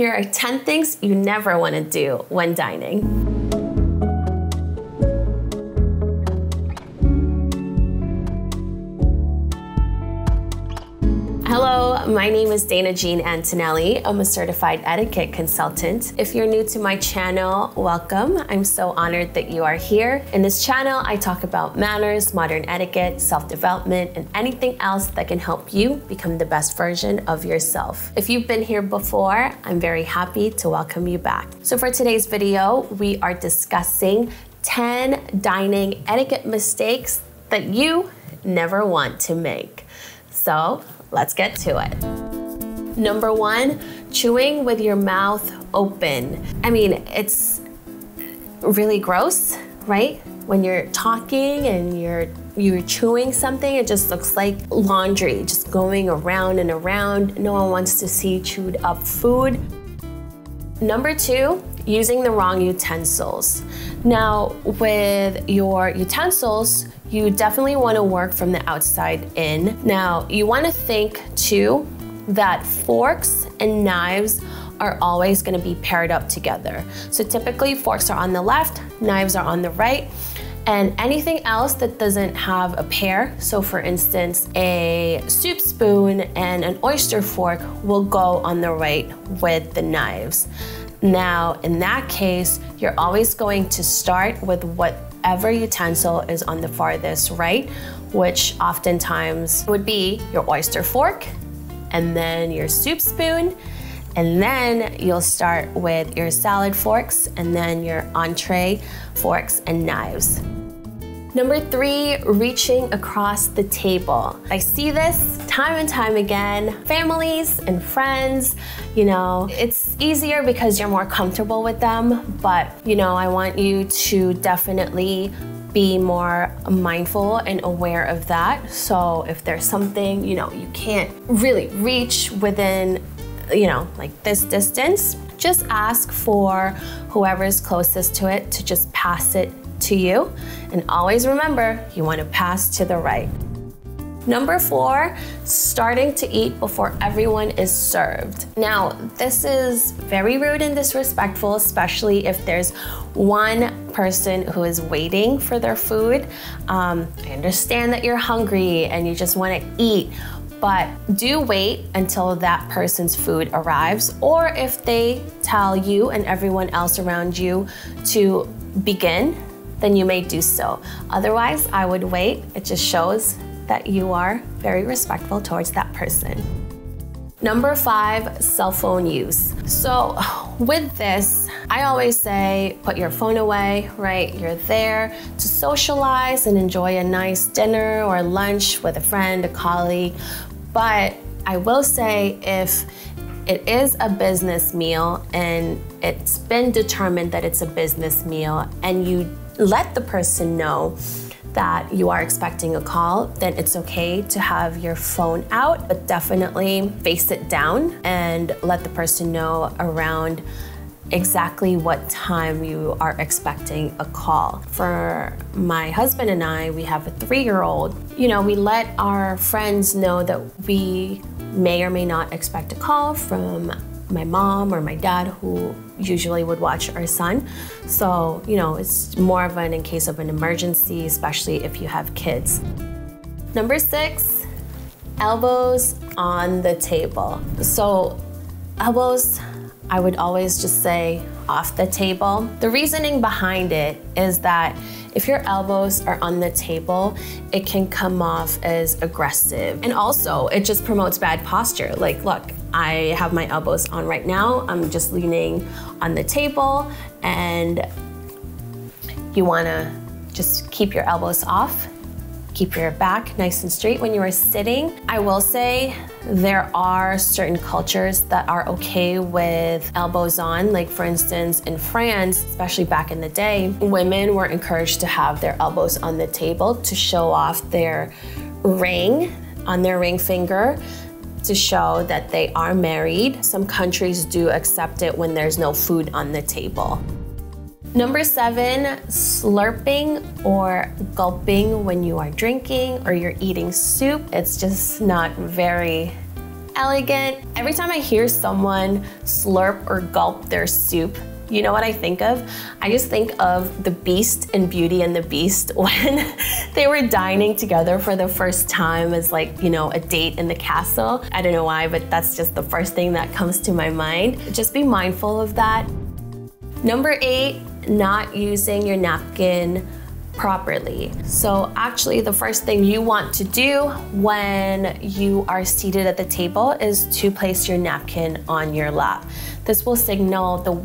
Here are 10 things you never want to do when dining. My name is Daena Jeanne Antonelli. I'm a certified etiquette consultant. If you're new to my channel, welcome. I'm so honored that you are here. In this channel, I talk about manners, modern etiquette, self-development, and anything else that can help you become the best version of yourself. If you've been here before, I'm very happy to welcome you back. So for today's video, we are discussing 10 dining etiquette mistakes that you never want to make. So Let's get to it. Number one, chewing with your mouth open. I mean, it's really gross, right? When you're talking and you're you're chewing something, it just looks like laundry, just going around and around. No one wants to see chewed up food. Number two, using the wrong utensils. Now, with your utensils, you definitely want to work from the outside in. Now, you want to think too that forks and knives are always going to be paired up together. So typically forks are on the left, knives are on the right, and anything else that doesn't have a pair, so for instance, a soup spoon and an oyster fork will go on the right with the knives. Now, in that case, you're always going to start with whatever utensil is on the farthest right, which oftentimes would be your oyster fork, and then your soup spoon, and then you'll start with your salad forks, and then your entree forks and knives. Number three, reaching across the table. I see this time and time again. Families and friends, you know, it's easier because you're more comfortable with them, but you know, I want you to definitely be more mindful and aware of that. So if there's something, you know, you can't really reach within, you know, like this distance, just ask for whoever's closest to it to just pass it to you. And always remember, you want to pass to the right. Number four, starting to eat before everyone is served. Now, this is very rude and disrespectful, especially if there's one person who is waiting for their food. Um, I understand that you're hungry and you just want to eat, but do wait until that person's food arrives, or if they tell you and everyone else around you to begin, then you may do so. Otherwise, I would wait. It just shows that you are very respectful towards that person. Number five, cell phone use. So with this, I always say put your phone away, right? You're there to socialize and enjoy a nice dinner or lunch with a friend, a colleague. But I will say if it is a business meal and it's been determined that it's a business meal and you let the person know that you are expecting a call, then it's okay to have your phone out, but definitely face it down and let the person know around exactly what time you are expecting a call. For my husband and I, we have a three year old. You know, we let our friends know that we may or may not expect a call from my mom or my dad who usually would watch our son. So, you know, it's more of an in case of an emergency, especially if you have kids. Number six, elbows on the table. So, elbows, I would always just say off the table. The reasoning behind it is that if your elbows are on the table, it can come off as aggressive. And also, it just promotes bad posture. Like, look, I have my elbows on right now. I'm just leaning on the table and you wanna just keep your elbows off. Keep your back nice and straight when you are sitting. I will say there are certain cultures that are okay with elbows on. Like for instance, in France, especially back in the day, women were encouraged to have their elbows on the table to show off their ring on their ring finger to show that they are married. Some countries do accept it when there's no food on the table. Number seven, slurping or gulping when you are drinking or you're eating soup. It's just not very elegant. Every time I hear someone slurp or gulp their soup, you know what I think of? I just think of the Beast and Beauty and the Beast when they were dining together for the first time as like, you know, a date in the castle. I don't know why, but that's just the first thing that comes to my mind. Just be mindful of that. Number eight, not using your napkin properly. So actually the first thing you want to do when you are seated at the table is to place your napkin on your lap. This will signal the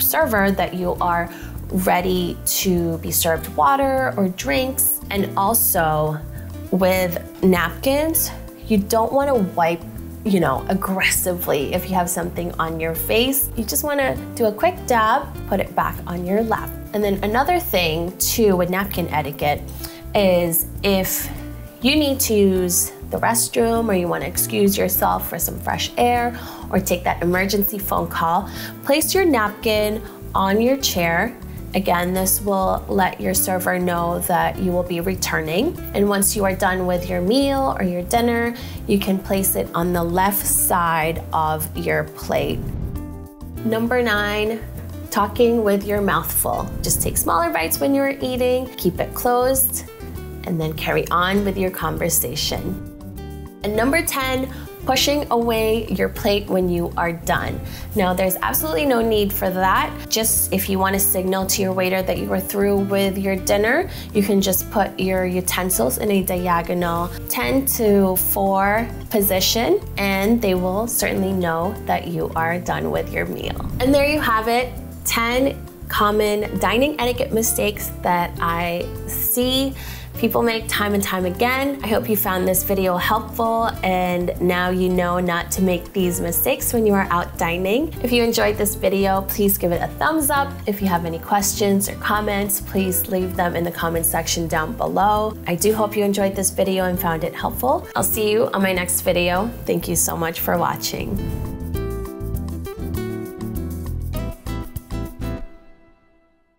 server that you are ready to be served water or drinks. And also with napkins, you don't want to wipe you know, aggressively if you have something on your face. You just wanna do a quick dab, put it back on your lap. And then another thing too with napkin etiquette is if you need to use the restroom or you want to excuse yourself for some fresh air or take that emergency phone call, place your napkin on your chair. Again, this will let your server know that you will be returning. And once you are done with your meal or your dinner, you can place it on the left side of your plate. Number nine, talking with your mouth full. Just take smaller bites when you're eating, keep it closed, and then carry on with your conversation. And number 10, pushing away your plate when you are done. Now, there's absolutely no need for that. Just if you want to signal to your waiter that you are through with your dinner, you can just put your utensils in a diagonal 10 to 4 position, and they will certainly know that you are done with your meal. And there you have it 10 common dining etiquette mistakes that I see people make time and time again. I hope you found this video helpful and now you know not to make these mistakes when you are out dining. If you enjoyed this video, please give it a thumbs up. If you have any questions or comments, please leave them in the comment section down below. I do hope you enjoyed this video and found it helpful. I'll see you on my next video. Thank you so much for watching.